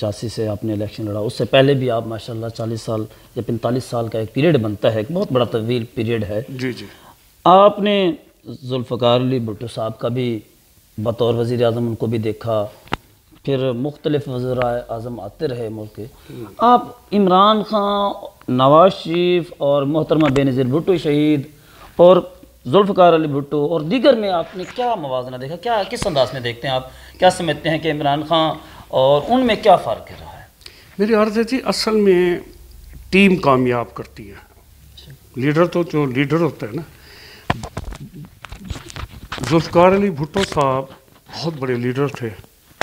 پچاسی سے آپ نے الیکشن لڑا اس سے پہلے بھی آپ ماشاءاللہ چالیس سال یا پینتالیس سال کا ایک پیریڈ بنتا ہے ایک بہت بڑا طویل پیریڈ ہے۔ جی جی۔ آپ نے ذوالفقار علی بھٹو صاحب کا بھی بطور وزیر اعظم ان کو بھی دیکھا پھر مختلف وزراء اعظم آتے رہے ملک کے۔ آپ عمران خان نواز شریف اور محترمہ بے نظیر بھٹو شہید اور ذوالفقار علی بھٹو اور دیگر میں آپ نے کیا موازنہ دیکھا؟ کیا کس انداز میں دیکھتے ہیں آپ؟ کیا سمجھتے ہیں کہ عمران خان اور ان میں کیا فرق رہا ہے میری عرض ہے جی اصل میں ٹیم کامیاب کرتی ہے۔ لیڈر تو جو لیڈر ہوتا ہے نا، ذوالفقار علی بھٹو صاحب بہت بڑے لیڈر تھے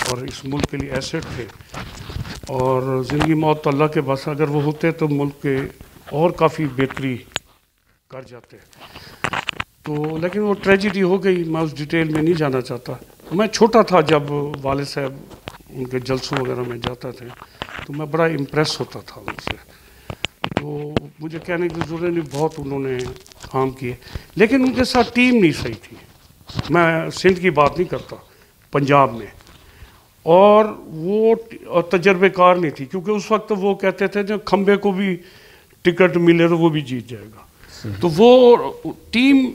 اور اس ملک کے لیے ایسٹ تھے۔ اور زندگی موت تو اللہ کے بس، اگر وہ ہوتے تو ملک کے اور کافی بہتری کر جاتے۔ تو لیکن وہ ٹریجڈی ہو گئی، میں اس ڈیٹیل میں نہیں جانا چاہتا۔ میں چھوٹا تھا جب والد صاحب ان کے جلسوں وغیرہ میں جاتا تھے تو میں بڑا امپریس ہوتا تھا ان سے۔ تو مجھے کہنے کی ضرورت نہیں بہت انہوں نے کام کیے۔ لیکن ان کے ساتھ ٹیم نہیں صحیح تھی۔ میں سندھ کی بات نہیں کرتا پنجاب میں۔ اور وہ تجربے کار نہیں تھی کیونکہ اس وقت وہ کہتے تھے جب کھمبے کو بھی ٹکٹ ملے تو وہ بھی جیت جائے گا۔ تو وہ ٹیم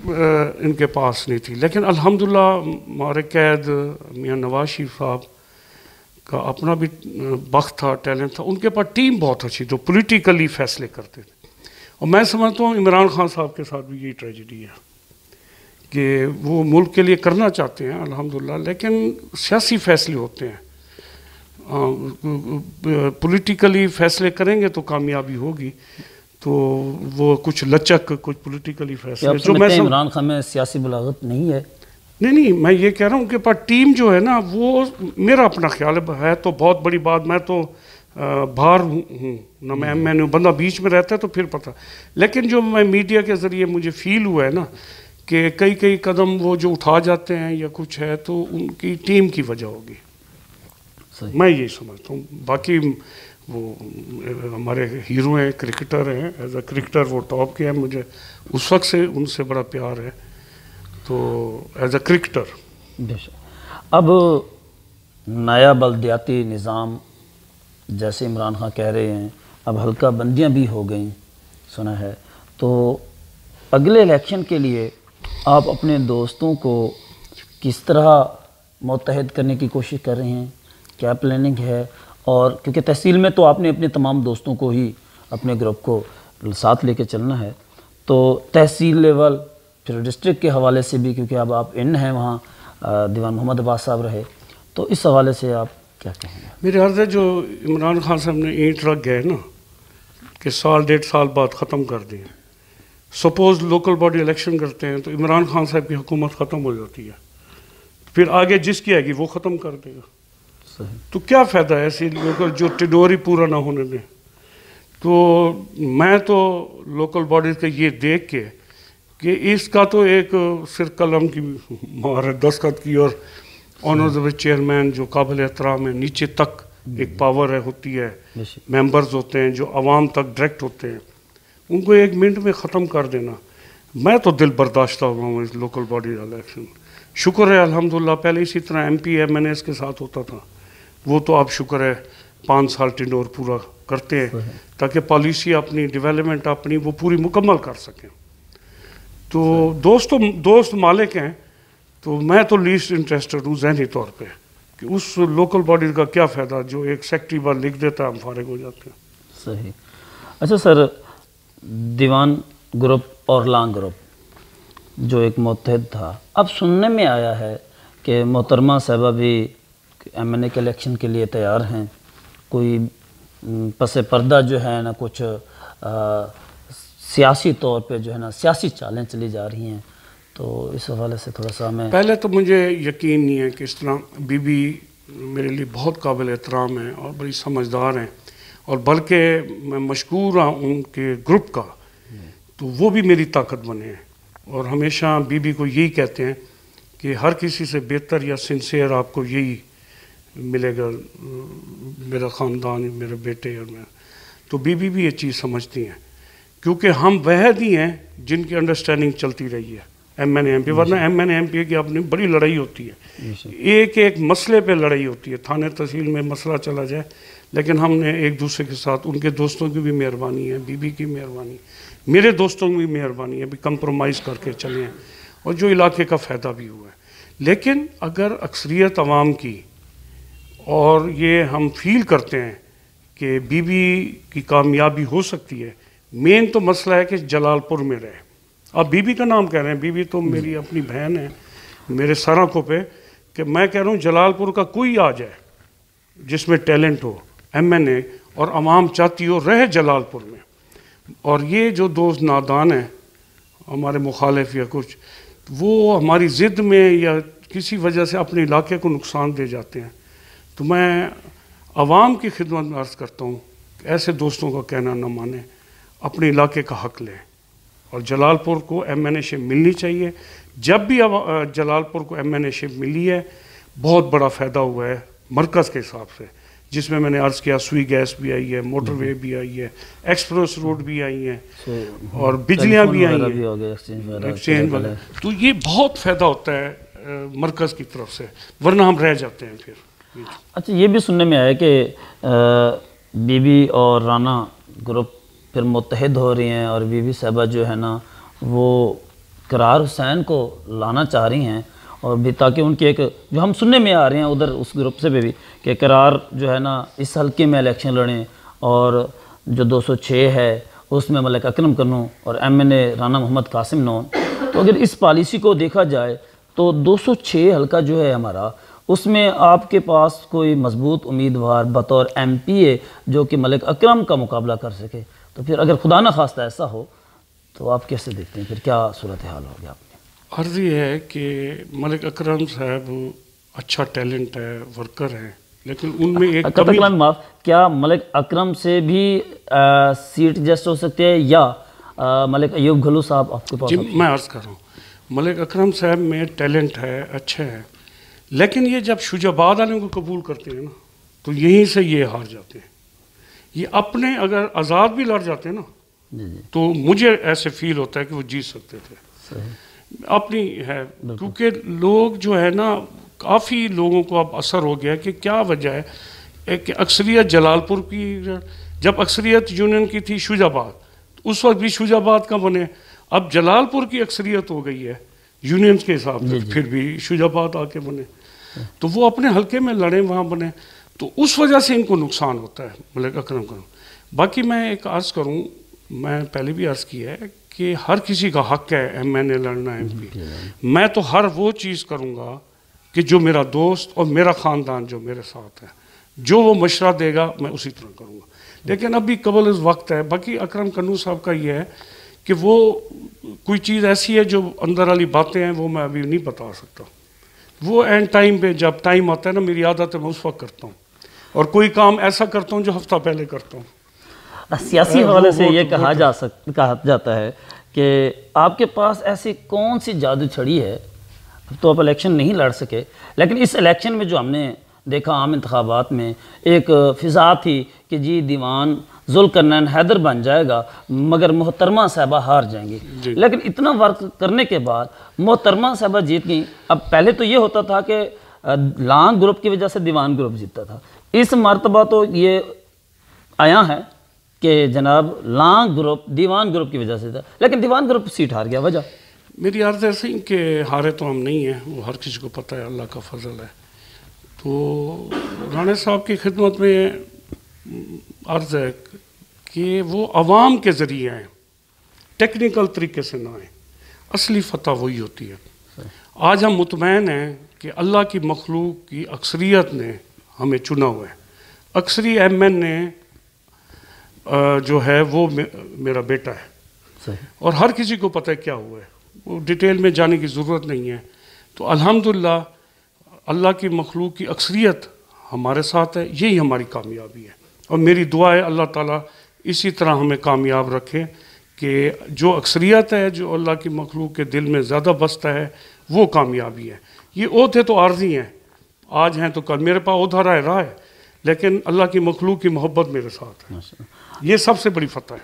ان کے پاس نہیں تھی۔ لیکن الحمدللہ ہمارے قید میاں نواز شریف صاحب کا اپنا بھی بخت تھا ٹیلنٹ تھا ان کے پاس ٹیم بہت اچھی جو پولیٹیکلی فیصلے کرتے تھے۔ اور میں سمجھتا ہوں عمران خان صاحب کے ساتھ بھی یہی ٹریجڈی ہے کہ وہ ملک کے لیے کرنا چاہتے ہیں الحمدللہ لیکن سیاسی فیصلے ہوتے ہیں۔ پولیٹیکلی فیصلے کریں گے تو کامیابی ہوگی۔ تو وہ کچھ لچک کچھ پولیٹیکلی فیصلے جو میں عمران خان میں سیاسی بلاغت نہیں ہے؟ نہیں نہیں میں یہ کہہ رہا ہوں کہ پاس ٹیم جو ہے نا وہ میرا اپنا خیال ہے تو بہت بڑی بات میں تو باہر ہوں نہ میں میں نے بندہ بیچ میں رہتا ہے تو پھر پتہ۔ لیکن جو میں میڈیا کے ذریعے مجھے فیل ہوا ہے نا کہ کئی کئی قدم وہ جو اٹھا جاتے ہیں یا کچھ ہے تو ان کی ٹیم کی وجہ ہوگی۔ میں یہی سمجھتا ہوں۔ باقی وہ ہمارے ہیرو ہیں کرکٹر ہیں۔ ایز اے کرکٹر وہ ٹاپ کے ہیں مجھے اس وقت سے ان سے بڑا پیار ہے۔ تو ایز اے کرکٹر اب نیا بلدیاتی نظام جیسے عمران خان کہہ رہے ہیں، اب حلقہ بندیاں بھی ہو گئیں، سنا ہے۔ تو اگلے الیکشن کے لیے آپ اپنے دوستوں کو کس طرح متحد کرنے کی کوشش کر رہے ہیں؟ کیا پلاننگ ہے؟ اور کیونکہ تحصیل میں تو آپ نے اپنے تمام دوستوں کو ہی اپنے گروپ کو ساتھ لے کے چلنا ہے، تو تحصیل لیول پھر ڈسٹرکٹ کے حوالے سے بھی کیونکہ اب آپ ان ہیں وہاں دیوان محمد عباس صاحب رہے تو اس حوالے سے آپ کیا کہیں گے؟ میرے عرض ہے جو عمران خان صاحب نے اینٹ رکھ گئے نا کہ سال ڈیڑھ سال بعد ختم کر دیں۔ سپوز لوکل باڈی الیکشن کرتے ہیں تو عمران خان صاحب کی حکومت ختم ہو جاتی ہے۔ پھر آگے جس کی آئے گی وہ ختم کر دے گا۔ تو کیا فائدہ ہے ایسی لوکل جو ٹڈوری پورا نہ ہونے دیں؟ تو میں تو لوکل باڈیز کا یہ دیکھ کے کہ اس کا تو ایک صرف قلم کی مہارت دستخط کی اور آنر چیئرمین جو قابل احترام ہے نیچے تک ایک پاور ہے ہوتی ہے۔ ممبرز ہوتے ہیں جو عوام تک ڈائریکٹ ہوتے ہیں۔ ان کو ایک منٹ میں ختم کر دینا۔ میں تو دل برداشتہ ہوا ہوں اس لوکل باڈی الیکشن شکر ہے الحمدللہ پہلے اسی طرح M P M N S کے ساتھ ہوتا تھا۔ وہ تو آپ شکر ہے پانچ سال ٹنڈور پورا کرتے ہیں تاکہ پالیسی اپنی ڈیولپمنٹ اپنی وہ پوری مکمل کر سکیں۔ تو دوست دوست مالک ہیں، تو میں تو لیسٹ انٹرسٹڈ ہوں ذہنی طور پہ، کہ اس لوکل باڈی کا کیا فائدہ، جو ایک سیکٹری بار لکھ دیتا ہے، ہم فارغ ہو جاتے ہیں۔ صحیح۔ اچھا سر، دیوان گروپ اور لانگ گروپ، جو ایک متحد تھا، اب سننے میں آیا ہے کہ محترمہ صاحبہ بھی ایم این اے کے الیکشن کے لیے تیار ہیں۔ کوئی پس پردہ جو ہے نا کچھ سیاسی طور پہ جو ہے نا سیاسی چالیں چلی جا رہی ہیں۔ تو اس حوالے سے تھوڑا سا میں پہلے تو مجھے یقین نہیں ہے کہ اس طرح بی بی میرے لیے بہت قابل احترام ہے اور بڑی سمجھدار ہیں۔ اور بلکہ میں مشکور ہوں ان کے گروپ کا، تو وہ بھی میری طاقت بنے ہیں۔ اور ہمیشہ بی بی کو یہی کہتے ہیں کہ ہر کسی سے بہتر یا سنسیئر آپ کو یہی ملے گا، میرا خاندان، میرے بیٹے اور میں۔ تو بی بی بھی یہ چیز سمجھتی ہیں۔ کیونکہ ہم وہ ہی ہیں جن کی انڈرسٹینڈنگ چلتی رہی ہے۔ M N A M P ورنہ M N A M P کی اپنی بڑی لڑائی ہوتی ہے۔ ایک ایک مسئلے پہ لڑائی ہوتی ہے۔ تھانے تحصیل میں مسئلہ چلا جائے لیکن ہم نے ایک دوسرے کے ساتھ ان کے دوستوں کی بھی مہربانی ہے بی بی کی مہربانی میرے دوستوں کی بھی مہربانی ہے بھی کمپرومائز کر کے چلیں اور جو علاقے کا فائدہ بھی ہوا ہے۔ لیکن اگر اکثریت عوام کی اور یہ ہم فیل کرتے ہیں کہ بی بی کی کامیابی ہو سکتی ہے مین تو مسئلہ ہے کہ جلال پور میں رہے۔ آپ بی بی کا نام کہہ رہے ہیں۔ بی بی تو میری اپنی بہن ہے، میرے سر پہ، کہ میں کہہ رہا ہوں جلال پور کا کوئی آ جائے جس میں ٹیلنٹ ہو، ایم این اے، اور عوام چاہتی ہو رہے جلال پور میں۔ اور یہ جو دوست نادان ہیں، ہمارے مخالف یا کچھ، وہ ہماری ضد میں یا کسی وجہ سے اپنے علاقے کو نقصان دے جاتے ہیں۔ تو میں عوام کی خدمت میں عرض کرتا ہوں کہ ایسے دوستوں کا کہنا نہ مانیں۔ اپنے علاقے کا حق لیں۔ اور جلال پور کو ایم این اے شپ ملنی چاہیے۔ جب بھی جلال پور کو ایم این اے شپ ملی ہے بہت بڑا فائدہ ہوا ہے مرکز کے حساب سے جس میں میں نے عرض کیا سوئی گیس بھی آئی ہے موٹر وے بھی آئی ہے ایکسپریس روڈ بھی آئی ہیں اور بجلیاں بھی آئی ہیں۔ ایکسچینج والا تو یہ بہت فائدہ ہوتا ہے مرکز کی طرف سے ورنہ ہم رہ جاتے ہیں پھر۔ اچھا یہ بھی سننے میں آیا کہ بی بی اور رانا گروپ پھر متحد ہو رہی ہیں اور بی بی صاحبہ جو ہے نا، وہ قرار حسین کو لانا چاہ رہی ہیں اور بھی تاکہ ان کی ایک جو ہم سننے میں آ رہے ہیں ادھر اس گروپ سے بھی کہ قرار جو ہے نا اس حلقے میں الیکشن لڑیں اور جو دو سو چھ ہے اس میں ملک اکرم کنو اور M N A Rana Muhammad Qasim Noon. تو اگر اس پالیسی کو دیکھا جائے تو دو سو چھ حلقہ جو ہے ہمارا، اس میں آپ کے پاس کوئی مضبوط امیدوار بطور ایم پی اے جو کہ ملک اکرم کا مقابلہ کر سکے۔ تو پھر اگر خدا نہ خواستہ ایسا ہو تو آپ کیسے دیکھتے ہیں؟ پھر کیا صورتحال ہوگی آپ نے عرض یہ ہے کہ ملک اکرم صاحب اچھا ٹیلنٹ ہے ورکر ہیں لیکن ان میں ایک کبھی معاف کیا ملک اکرم سے بھی سیٹ جسٹ ہو سکتے ہیں؟ یا ملک ایوب گھلو صاحب آپ کے پاس جی میں عرض کر رہا ہوں ملک اکرم صاحب میں ٹیلنٹ ہے اچھا ہے لیکن یہ جب شجاباد والوں کو قبول کرتے ہیں نا تو یہیں سے یہ ہار جاتے ہیں۔ یہ اپنے اگر آزاد بھی لڑ جاتے نا جی، جی۔ تو مجھے ایسے فیل ہوتا ہے کہ وہ جیت سکتے تھے۔ اپنی ہے کیونکہ لوگ جو ہے نا کافی لوگوں کو اب اثر ہو گیا کہ کیا وجہ ہے۔ کہ اکثریت جلال پور کی جب اکثریت یونین کی تھی شوج آباد اس وقت بھی شوج آباد کا بنے۔ اب جلال پور کی اکثریت ہو گئی ہے یونینز کے حساب سے جی، پھر بھی شوج آباد آ کے بنے۔ تو وہ اپنے حلقے میں لڑیں وہاں بنے۔ تو اس وجہ سے ان کو نقصان ہوتا ہے ملک اکرم کروں باقی میں ایک عرض کروں، میں پہلے بھی عرض کیا ہے کہ ہر کسی کا حق ہے، ایم این اے لڑنا، ایم پی۔ میں تو ہر وہ چیز کروں گا کہ جو میرا دوست اور میرا خاندان جو میرے ساتھ ہے، جو وہ مشورہ دے گا، میں اسی طرح کروں گا۔ لیکن ابھی قبل اس وقت ہے۔ باقی اکرم کنو صاحب کا یہ ہے کہ وہ کوئی چیز ایسی ہے جو اندر والی باتیں ہیں، وہ میں ابھی نہیں بتا سکتا۔ وہ اینڈ ٹائم پہ جب ٹائم آتا ہے نا، میری عادت ہے، میں اس وقت کرتا ہوں۔ اور کوئی کام ایسا کرتا ہوں جو ہفتہ پہلے کرتا ہوں۔ سیاسی حوالے سے یہ کہا جا سک کہا جاتا ہے کہ آپ کے پاس ایسی کون سی جادو چھڑی ہے؟ تو آپ الیکشن نہیں لڑ سکے۔ لیکن اس الیکشن میں جو ہم نے دیکھا عام انتخابات میں ایک فضا تھی کہ جی دیوان ذوالقرنین حیدر بن جائے گا مگر محترمہ صاحبہ ہار جائیں گی جی۔ لیکن اتنا ورک کرنے کے بعد محترمہ صاحبہ جیت گئیں۔ اب پہلے تو یہ ہوتا تھا کہ لانگ گروپ کی وجہ سے دیوان گروپ جیتتا تھا۔ اس مرتبہ تو یہ آیا ہے کہ جناب لانگ گروپ دیوان گروپ کی وجہ سے تھا۔ لیکن دیوان گروپ سیٹ ہار گیا وجہ؟ میری عرض ایسے ہی کہ ہارے تو ہم نہیں ہیں وہ ہر کسی کو پتہ ہے اللہ کا فضل ہے۔ تو رانے صاحب کی خدمت میں عرض ہے کہ وہ عوام کے ذریعے آئیں ٹیکنیکل طریقے سے نہ آئیں۔ اصلی فتح وہی ہوتی ہے۔ آج ہم مطمئن ہیں کہ اللہ کی مخلوق کی اکثریت نے ہمیں چنا ہوا ہے۔ اکثری ایم این نے جو ہے وہ میرا بیٹا ہے۔ اور ہر کسی کو پتہ ہے کیا ہوا ہے۔ وہ ڈیٹیل میں جانے کی ضرورت نہیں ہے۔ تو الحمدللہ اللہ کی مخلوق کی اکثریت ہمارے ساتھ ہے یہی ہماری کامیابی ہے۔ اور میری دعا ہے اللہ تعالیٰ اسی طرح ہمیں کامیاب رکھے کہ جو اکثریت ہے جو اللہ کی مخلوق کے دل میں زیادہ بستا ہے وہ کامیابی ہے۔ یہ عہدے تو عارضی ہیں۔ آج ہیں تو کل میرے پاس عہدہ رائے رہا ہے لیکن اللہ کی مخلوق کی محبت میرے ساتھ ہے۔ یہ سب سے بڑی فتح ہے۔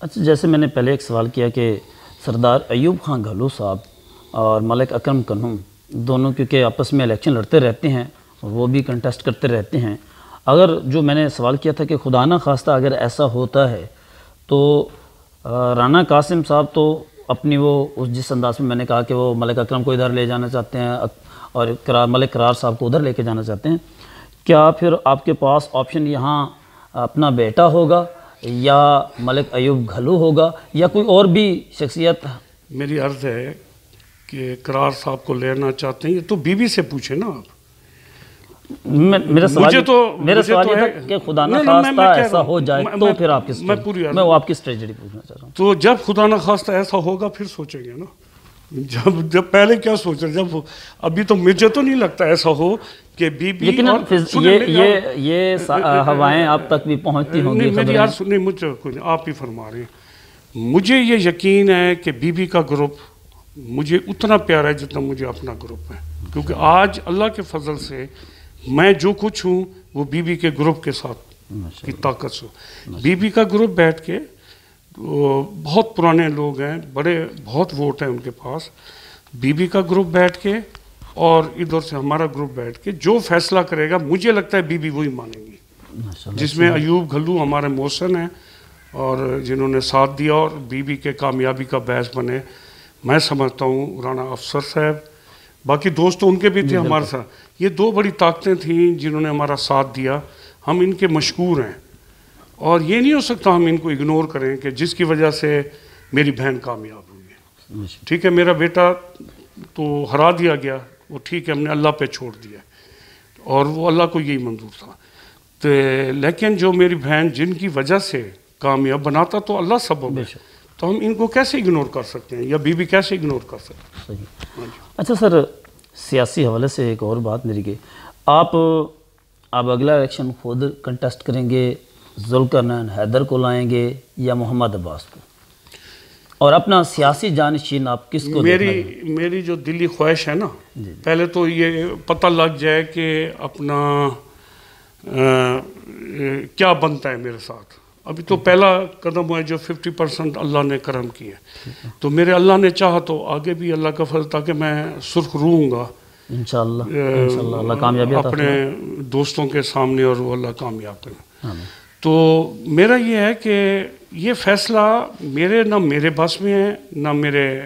اچھا جیسے میں نے پہلے ایک سوال کیا کہ سردار ایوب خان گھلو صاحب اور ملک اکرم کنہم دونوں کیونکہ آپس میں الیکشن لڑتے رہتے ہیں اور وہ بھی کنٹیسٹ کرتے رہتے ہیں۔ اگر جو میں نے سوال کیا تھا کہ خدا نہ خواستہ اگر ایسا ہوتا ہے تو رانا قاسم صاحب تو اپنی وہ اس جس انداز میں میں نے کہا کہ وہ ملک اکرم کو ادھر لے جانا چاہتے ہیں اور ملک قرار صاحب کو ادھر لے کے جانا چاہتے ہیں۔ کیا پھر آپ کے پاس آپشن یہاں اپنا بیٹا ہوگا یا ملک ایوب گھلو ہوگا یا کوئی اور بھی شخصیت؟ میری عرض ہے کہ قرار صاحب کو لینا چاہتے ہیں یہ تو بی بی سے پوچھیں نا آپ۔ میرا سوال تو میرا سوال یہ تھا کہ خدا نہ خواستہ ایسا ہو جائے تو پھر آپ کی میں آپ اسٹریٹجی پوچھنا چاہ رہا ہوں؟ تو جب خدا نہ خواستہ ایسا ہوگا پھر سوچیں گے نا۔ جب جب پہلے کیا سوچ رہے جب ابھی تو مجھے تو نہیں لگتا ایسا ہو کہ بی بی لیکن یہ یہ یہ ہوائیں آپ تک بھی پہنچتی ہوں گی میری یار سنیں مجھے آپ ہی فرما رہے ہیں۔ مجھے یہ یقین ہے کہ بی بی کا گروپ مجھے اتنا پیارا ہے جتنا مجھے اپنا گروپ ہے۔ کیونکہ آج اللہ کے فضل سے میں جو کچھ ہوں وہ بی بی کے گروپ کے ساتھ کی طاقت سے بی بی کا گروپ بیٹھ کے بہت پرانے لوگ ہیں بڑے بہت ووٹ ہیں ان کے پاس۔ بی بی کا گروپ بیٹھ کے اور ادھر سے ہمارا گروپ بیٹھ کے جو فیصلہ کرے گا مجھے لگتا ہے بی بی وہی مانیں گی جس میں ایوب گھلو ہمارے موسن ہیں اور جنہوں نے ساتھ دیا اور بی بی کے کامیابی کا بحث بنے۔ میں سمجھتا ہوں رانا افسر صاحب۔ باقی دوست تو ان کے بھی تھے ہمارے ساتھ۔ یہ دو بڑی طاقتیں تھیں جنہوں نے ہمارا ساتھ دیا۔ ہم ان کے مشکور ہیں۔ اور یہ نہیں ہو سکتا ہم ان کو اگنور کریں کہ جس کی وجہ سے میری بہن کامیاب ہوئی ہے۔ ٹھیک ہے میرا بیٹا تو ہرا دیا گیا وہ ٹھیک ہے ہم نے اللہ پہ چھوڑ دیا اور وہ اللہ کو یہی منظور تھا۔ تو لیکن جو میری بہن جن کی وجہ سے کامیاب بناتا تو اللہ سبب ہے تو ہم ان کو کیسے اگنور کر سکتے ہیں؟ یا بی بی کیسے اگنور کر سکتے ہیں جی۔ اچھا سر سیاسی حوالے سے ایک اور بات میری کہ آپ اب اگلا الیکشن خود کنٹیسٹ کریں گے۔ ذوالقرنین حیدر کو لائیں گے یا محمد عباس کو؟ اور اپنا سیاسی جانشین آپ کس کو میری میری جو دلی خواہش ہے نا جی۔ پہلے تو یہ پتہ لگ جائے کہ اپنا کیا بنتا ہے میرے ساتھ۔ ابھی تو پہلا قدم ہے جو ففٹی پرسنٹ اللہ نے کرم کیا تو میرے اللہ نے چاہا تو آگے بھی اللہ کا فضل تاکہ میں سرخ رہوں گا۔ انشاءاللہ کامیابی اپنے دوستوں کے سامنے اور وہ اللہ کامیاب کریں۔ تو میرا یہ ہے کہ یہ فیصلہ میرے نہ میرے بس میں ہے نہ میرے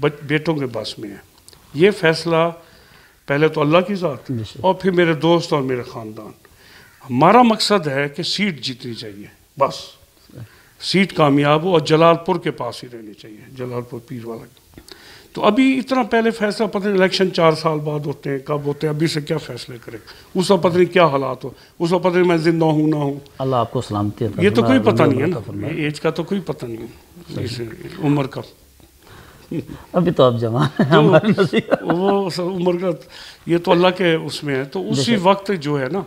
بیٹوں کے بس میں ہے۔ یہ فیصلہ پہلے تو اللہ کی ذات اور پھر میرے دوست اور میرے خاندان۔ ہمارا مقصد ہے کہ سیٹ جیتنی چاہیے بس۔ سیٹ کامیاب ہو اور جلال پور کے پاس ہی رہنی چاہیے جلال پور پیر والا تو ابھی اتنا پہلے فیصلہ پتہ نہیں الیکشن چار سال بعد ہوتے ہیں کب ہوتے ہیں ابھی سے کیا فیصلے کریں؟ اس وقت پتہ نہیں کیا حالات ہو اس وقت پتہ نہیں میں زندہ ہوں نہ ہوں۔ اللہ آپ کو سلامتی یہ تو کوئی پتہ نہیں ہے نا۔ ایج کا تو کوئی پتہ نہیں ہے۔ عمر کا۔ ابھی تو آپ جوان وہ عمر کا یہ تو اللہ کے اس میں ہے۔ تو اسی وقت جو ہے نا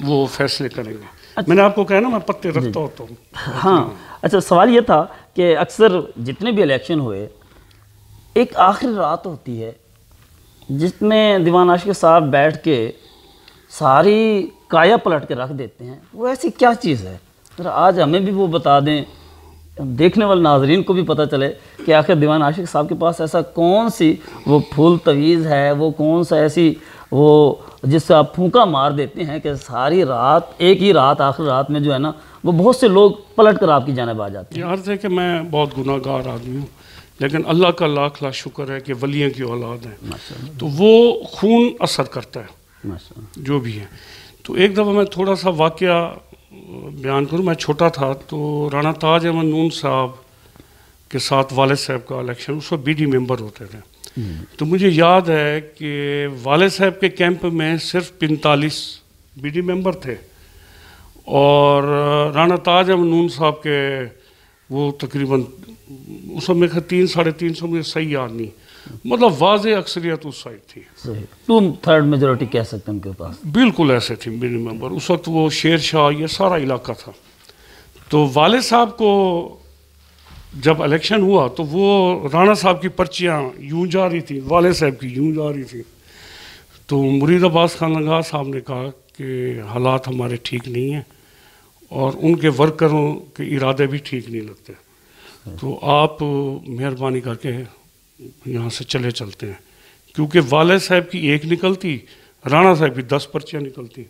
وہ فیصلے کریں گے۔ اچھا۔ میں نے آپ کو کہا نا میں پتے جی۔ رکھتا ہوتا ہوں۔ ہاں۔ اچھا سوال یہ تھا کہ اکثر جتنے بھی الیکشن ہوئے ایک آخری رات ہوتی ہے، جس میں دیوان عاشق صاحب بیٹھ کے ساری کایا پلٹ کے رکھ دیتے ہیں۔ وہ ایسی کیا چیز ہے؟ آج ہمیں بھی وہ بتا دیں۔ دیکھنے والے ناظرین کو بھی پتہ چلے کہ آخر دیوان عاشق صاحب کے پاس ایسا کون سی وہ پھول طویز ہے، وہ کون سا ایسی وہ جس سے آپ پھونکا مار دیتے ہیں کہ ساری رات، ایک ہی رات، آخر رات میں جو ہے نا، وہ بہت سے لوگ پلٹ کر آپ کی جانب آ جاتے ہیں۔ عرض ہے کہ میں بہت گناہ گار آدمی ہوں۔ لیکن اللہ کا لاکھ لاکھ شکر ہے کہ ولیوں کی اولاد ہے تو وہ خون اثر کرتا ہے۔ جو بھی ہے۔ تو ایک دفعہ میں تھوڑا سا واقعہ بیان کروں۔ میں چھوٹا تھا تو رانا تاج احمد نون صاحب کے ساتھ والد صاحب کا الیکشن اس وقت بی ڈی ممبر ہوتے تھے۔ تو مجھے یاد ہے کہ والد صاحب کے کیمپ میں صرف پینتالیس بی ڈی ممبر تھے۔ اور رانا تاج احمد نون صاحب کے وہ تقریباً اس میں تین ساڑھے تین سو مجھے صحیح یاد نہیں مطلب واضح اکثریت اس سائڈ تھی۔ ٹو تھرڈ میجورٹی کہہ سکتے ہیں ان کے پاس۔ بالکل ایسے تھی بی ڈی ممبر۔ اس وقت وہ شیر شاہ یہ سارا علاقہ تھا۔ تو والد صاحب کو جب الیکشن ہوا تو وہ رانا صاحب کی پرچیاں یوں جا رہی تھیں والد صاحب کی یوں جا رہی تھیں۔ تو مرید عباس خان لگا صاحب نے کہا کہ حالات ہمارے ٹھیک نہیں ہیں۔ اور ان کے ورکروں کے ارادے بھی ٹھیک نہیں لگتے۔ تو آپ مہربانی کر کے یہاں سے چلے چلتے ہیں۔ کیونکہ والد صاحب کی ایک نکلتی رانا صاحب کی دس پرچیاں نکلتی۔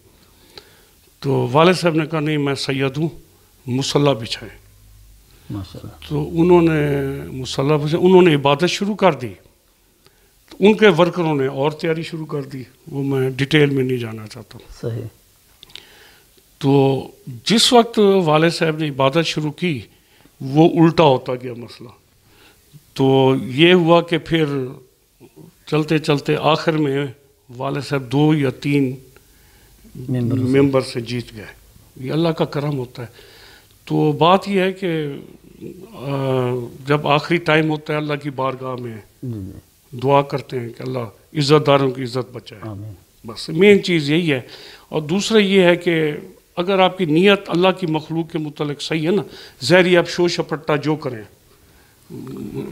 تو والد صاحب نے کہا نہیں میں سید ہوں مسلح اللہ تو انہوں نے مسلح بچھائیں انہوں نے عبادت شروع کر دی۔ ان کے ورکروں نے اور تیاری شروع کر دی۔ وہ میں ڈیٹیل میں نہیں جانا چاہتا۔ ہوں صحیح۔ تو جس وقت والد صاحب نے عبادت شروع کی وہ الٹا ہوتا گیا مسئلہ۔ تو یہ ہوا کہ پھر چلتے چلتے آخر میں والد صاحب دو یا تین ممبر سے۔ جیت گئے۔ یہ اللہ کا کرم ہوتا ہے۔ تو بات یہ ہے کہ جب آخری ٹائم ہوتا ہے اللہ کی بارگاہ میں جی۔ دعا کرتے ہیں کہ اللہ عزت داروں کی عزت بچائے۔ بس مین چیز یہی ہے۔ اور دوسرا یہ ہے کہ اگر آپ کی نیت اللہ کی مخلوق کے متعلق صحیح ہے نا ظاہری آپ شو شپٹا جو کریں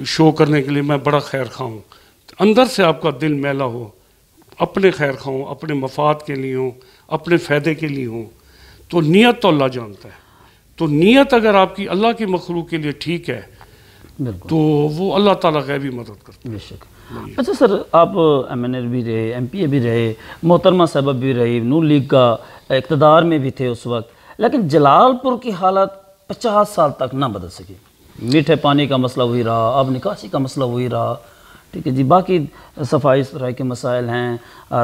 شو کرنے کے لیے میں بڑا خیر خواہ ہوں۔ اندر سے آپ کا دل میلا ہو اپنے خیر خواہ ہوں اپنے مفاد کے لیے ہوں اپنے فائدے کے لیے ہوں۔ تو نیت تو اللہ جانتا ہے۔ تو نیت اگر آپ کی اللہ کی مخلوق کے لیے ٹھیک ہے تو وہ اللہ تعالیٰ غیبی مدد کرتا شک۔ ہاں۔ اچھا سر، آپ ایم این اے بھی رہے، ایم پی اے بھی رہے، محترمہ صاحبہ بھی رہی نور لیگ کا اقتدار میں بھی تھے اس وقت، لیکن جلال پور کی حالت پچاس سال تک نہ بدل سکی۔ میٹھے پانی کا مسئلہ وہی رہا اب نکاسی کا مسئلہ وہی رہا۔ ٹھیک ہے جی باقی صفائی ستھرائی کے مسائل ہیں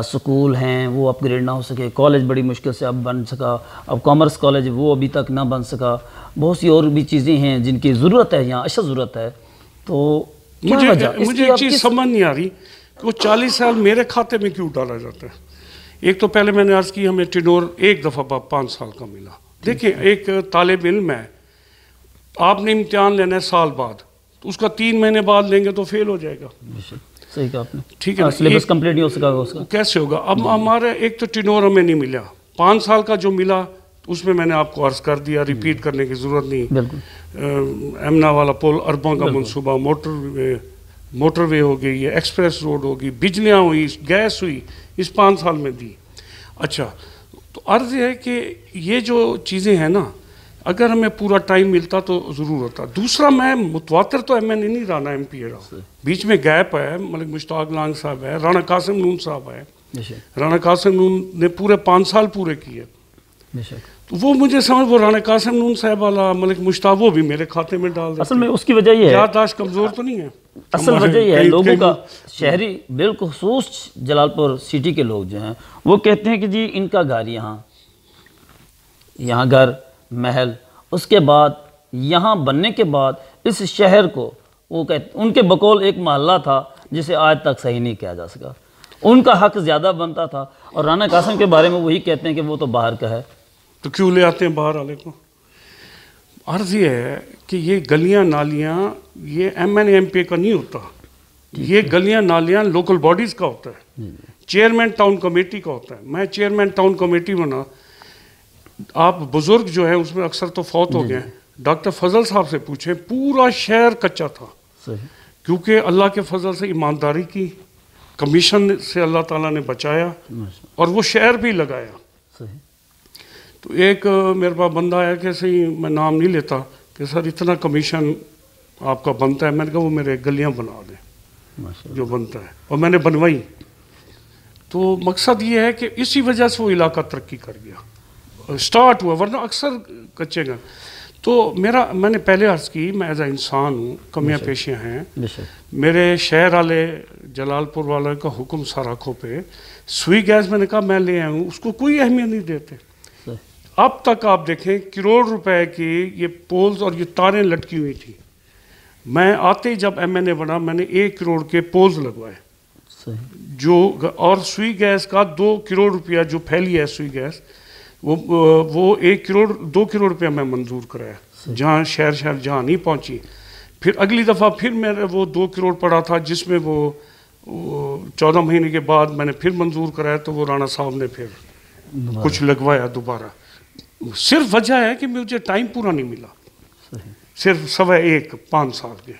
سکول ہیں، وہ اپ گریڈ نہ ہو سکے، کالج بڑی مشکل سے اب بن سکا، اب کامرس کالج وہ ابھی تک نہ بن سکا۔ بہت سی اور بھی چیزیں ہیں جن کی ضرورت ہے، یہاں اشد ضرورت ہے۔ تو مجھے مجھے ایک چیز سمجھ نہیں آ رہی کہ وہ چالیس سال میرے کھاتے میں کیوں ڈالا جاتا ہے؟ ایک تو پہلے میں نے عرض کی ہمیں ٹنور ایک دفعہ پانچ سال کا ملا۔ دیکھیں ایک طالب علم ہے۔ آپ نے امتحان لینا ہے سال بعد۔ تو اس کا تین مہینے بعد لیں گے تو فیل ہو جائے گا۔ صحیح کہا آپ نے۔ ٹھیک ہے ہاں،؟ سلیبس کمپلیٹ نہیں ہو سکا اس کا کیسے ہوگا؟ اب ہمارے ایک تو ٹنور ہمیں نہیں ملا۔ پانچ سال کا جو ملا اس میں میں نے آپ کو عرض کر دیا ریپیٹ کرنے کی ضرورت نہیں۔ بالکل۔ ایمنا والا پول اربوں کا منصوبہ موٹر وے موٹر وے ہو گئی ہے ایکسپریس روڈ ہوگی بجلیاں ہوئی گیس ہوئی اس پانچ سال میں دی۔ اچھا تو عرض یہ ہے کہ یہ جو چیزیں ہیں نا اگر ہمیں پورا ٹائم ملتا تو ضرور ہوتا۔ دوسرا میں متواتر تو ایم این اے نہیں رہا ایم پی اے رہا بیچ میں گیپ ہے ملک مشتاق لانگ صاحب ہے رانا قاسم نون صاحب ہے رانا قاسم نون نے پورے پانچ سال پورے کیے۔ بے شک۔ تو وہ مجھے سمجھ وہ رانا قاسم نون صاحب والا ملک مشتاق وہ بھی میرے کھاتے میں ڈال دیتے اصل میں اس کی وجہ یہ ہے۔ یادداشت کمزور تو نہیں ہے۔ اصل وجہ یہ ہے لوگوں کا شہری بالخصوص جلال پور سٹی کے لوگ جو ہیں وہ کہتے ہیں کہ جی ان کا گھر یہاں یہاں گھر محل اس کے بعد یہاں بننے کے بعد اس شہر کو وہ کہتے ان کے بقول ایک محلہ تھا جسے آج تک صحیح نہیں کیا جا سکا۔ ان کا حق زیادہ بنتا تھا اور رانا قاسم کے بارے میں وہی کہتے ہیں کہ وہ تو باہر کا ہے۔ تو کیوں لے آتے ہیں باہر والے کو؟ عرض یہ ہے کہ یہ گلیاں نالیاں یہ ایم این ایم پی کا نہیں ہوتا۔ یہ گلیاں نالیاں لوکل باڈیز کا ہوتا ہے۔ چیئرمین ٹاؤن کمیٹی کا ہوتا ہے۔ میں چیئرمین ٹاؤن کمیٹی بنا آپ بزرگ جو ہے اس میں اکثر تو فوت ہو گئے ہیں۔ ڈاکٹر فضل صاحب سے پوچھیں پورا شہر کچا تھا۔ کیونکہ اللہ کے فضل سے ایمانداری کی کمیشن سے اللہ تعالیٰ نے بچایا اور وہ شہر بھی لگایا۔ تو ایک میرے پاس بندہ ہے کہ صحیح میں نام نہیں لیتا کہ سر اتنا کمیشن آپ کا بنتا ہے میں نے کہا وہ میرے گلیاں بنا دیں جو بنتا ہے اور میں نے بنوائی۔ تو مقصد یہ ہے کہ اسی وجہ سے وہ علاقہ ترقی کر گیا۔ سٹارٹ ہوا ورنہ اکثر کچے گا۔ تو میرا میں نے پہلے عرض کی میں ایز اے انسان ہوں کمیاں پیشیاں ہیں۔ میرے شہر والے جلال پور والے کا حکم سراخوں پہ سوئی گیس میں نے کہا میں لے آیا ہوں اس کو کوئی اہمیت نہیں دیتے۔ اب تک آپ دیکھیں کروڑ روپے کی یہ پولز اور یہ تاریں لٹکی ہوئی تھی میں آتے ہی جب ایم این اے بنا میں نے ایک کروڑ کے پولز لگوائے۔ جو اور سوئی گیس کا دو کروڑ روپیہ جو پھیلی ہے سوئی گیس وہ وہ ایک کروڑ دو کروڑ روپیہ میں منظور کرایا۔ جہاں شہر شہر جہاں نہیں پہنچی۔ پھر اگلی دفعہ پھر میرے وہ دو کروڑ پڑا تھا جس میں وہ وہ چودہ مہینے کے بعد میں نے پھر منظور کرایا تو وہ رانا صاحب نے پھر کچھ لگوایا دوبارہ۔ صرف وجہ ہے کہ مجھے ٹائم پورا نہیں ملا۔ صحیح۔ صرف سوا ایک پانچ سال کے۔